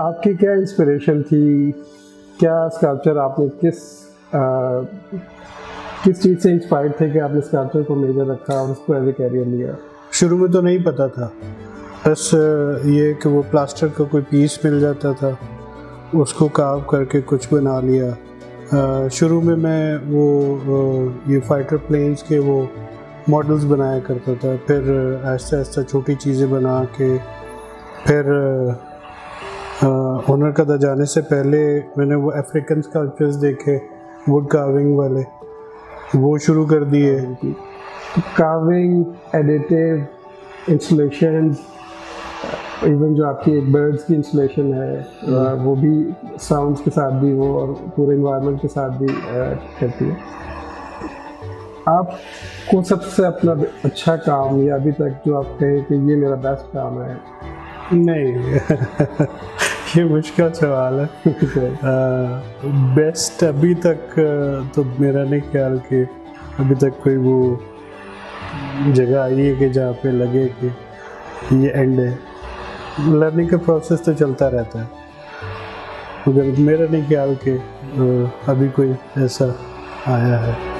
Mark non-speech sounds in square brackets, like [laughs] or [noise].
आपकी क्या इंस्पिरेशन थी? क्या स्कल्पचर आपने किस आ, किस चीज़ से इंस्पायर्ड थे कि आपने स्कल्पचर को मेजर रखा और उसको एज ए कैरियर लिया? शुरू में तो नहीं पता था। बस ये कि वो प्लास्टर का कोई पीस मिल जाता था उसको काव करके कुछ बना लिया। शुरू में मैं वो ये फाइटर प्लेन्स के वो मॉडल्स बनाया करता था। फिर आहिस्ता आहिस्ता छोटी चीज़ें बना के फिर हुनर कदा जाने से पहले मैंने वो अफ्रीकन स्कल्पचर्स देखे वुड कार्विंग वाले। वो शुरू कर दिए। कार्विंग एडिटिव इंस्टॉलेशन इवन जो आपकी एक बर्ड्स की इंस्टॉलेशन है हम्म। वो भी साउंड्स के साथ भी वो और पूरे इन्वायरमेंट के साथ भी करती है। आपको सबसे अपना अच्छा काम या अभी तक जो आप कहें कि ये मेरा बेस्ट काम है। नहीं। [laughs] ये मुश्किल सवाल है। [laughs] बेस्ट अभी तक तो मेरा नहीं ख्याल कि अभी तक कोई वो जगह आई है कि जहाँ पे लगे कि ये एंड है। लर्निंग का प्रोसेस तो चलता रहता है। मगर मेरा नहीं ख्याल कि अभी कोई ऐसा आया है।